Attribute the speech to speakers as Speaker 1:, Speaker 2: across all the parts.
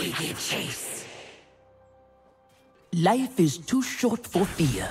Speaker 1: We give chase.
Speaker 2: Life is too short for fear.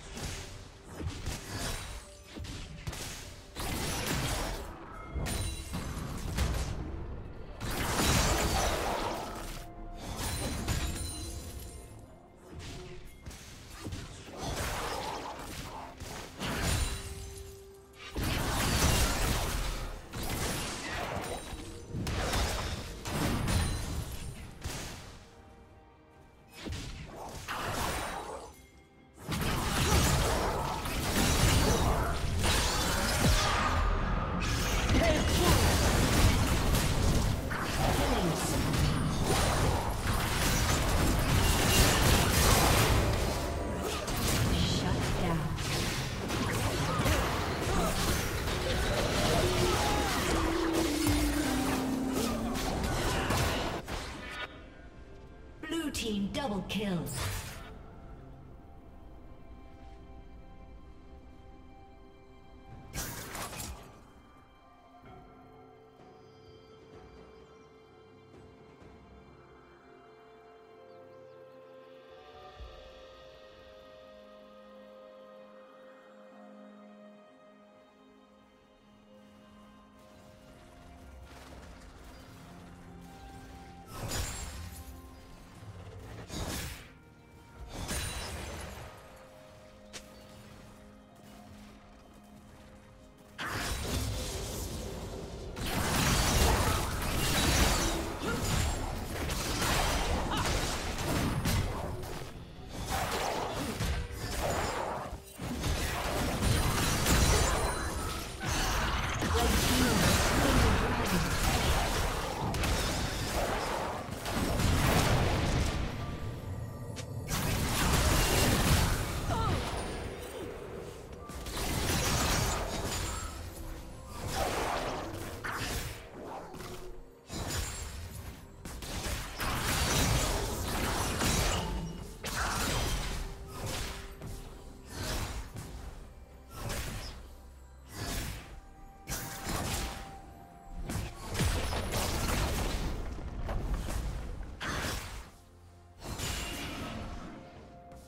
Speaker 1: kill.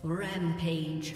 Speaker 1: Rampage.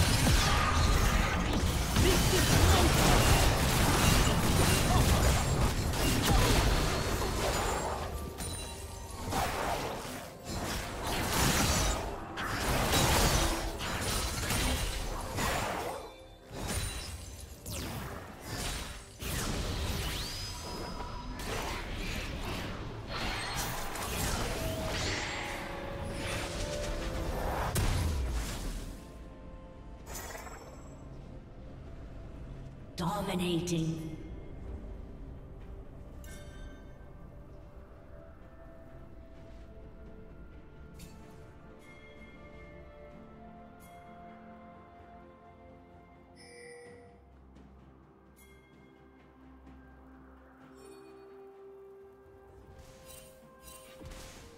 Speaker 1: Dominating.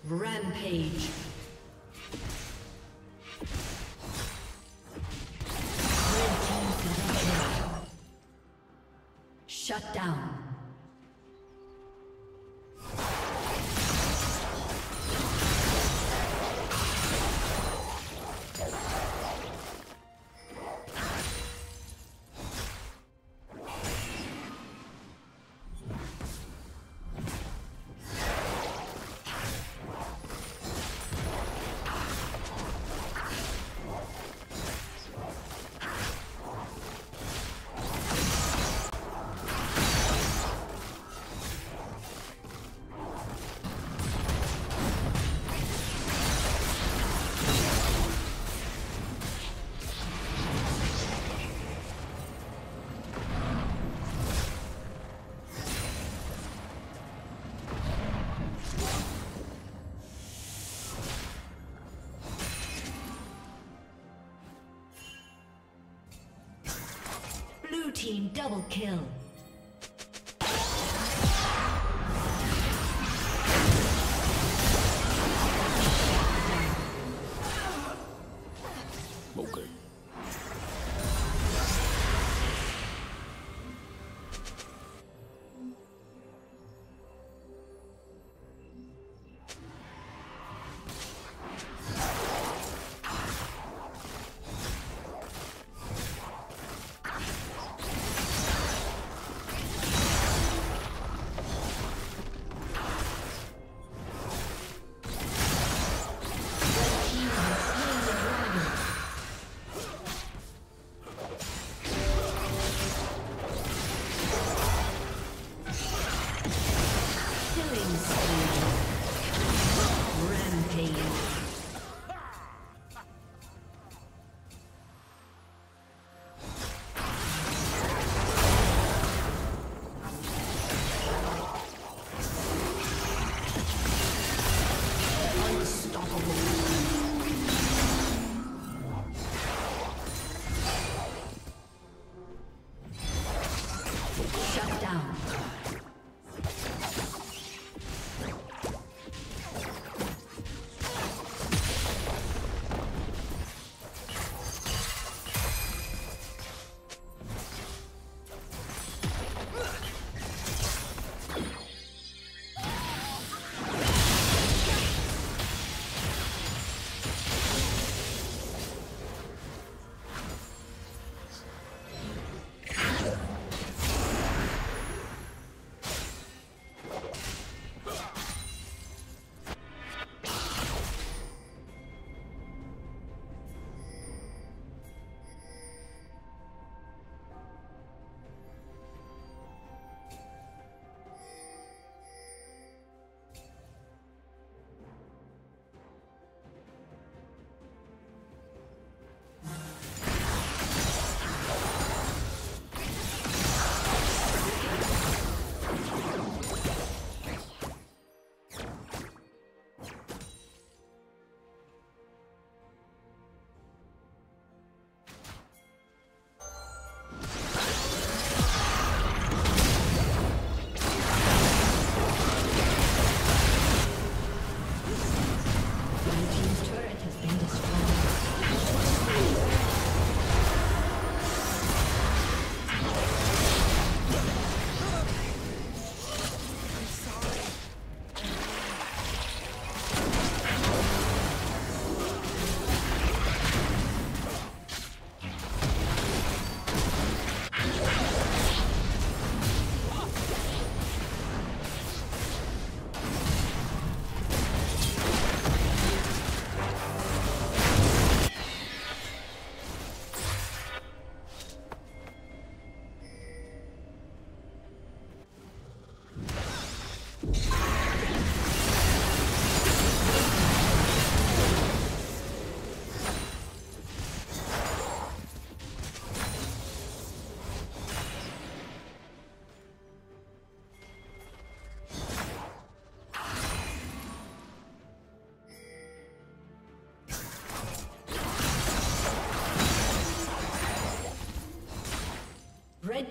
Speaker 1: Rampage. Double kill.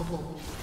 Speaker 1: Unstoppable.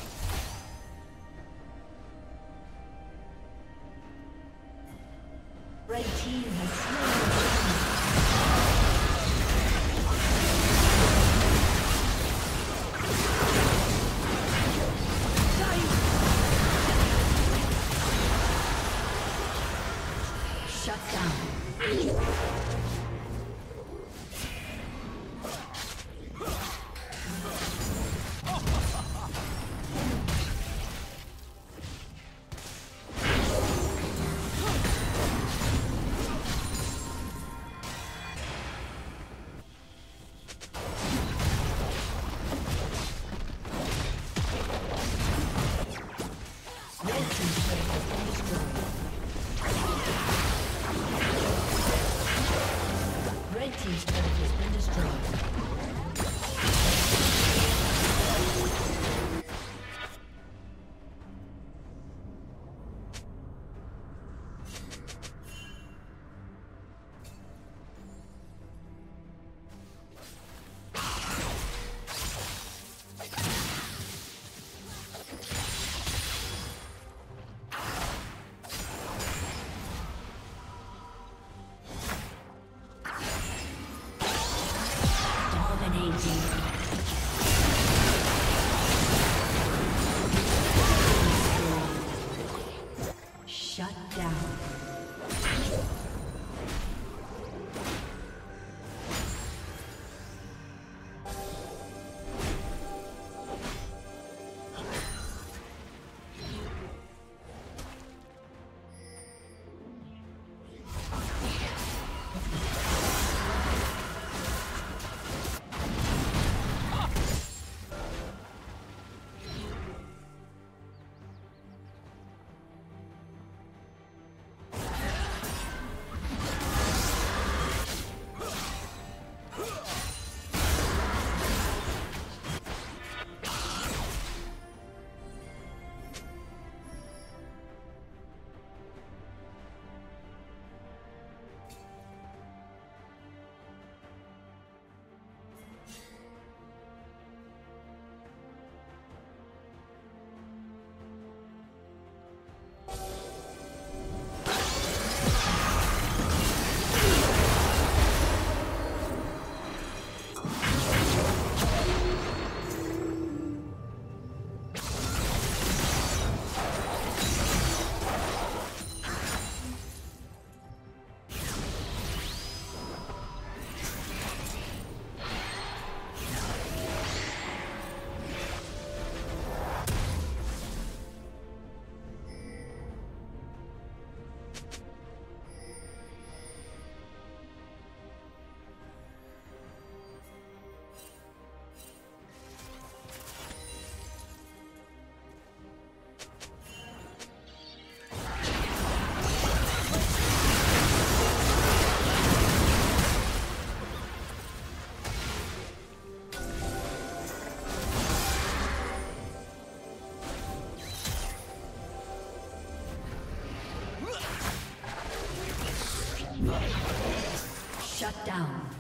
Speaker 1: down.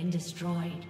Speaker 1: Been destroyed.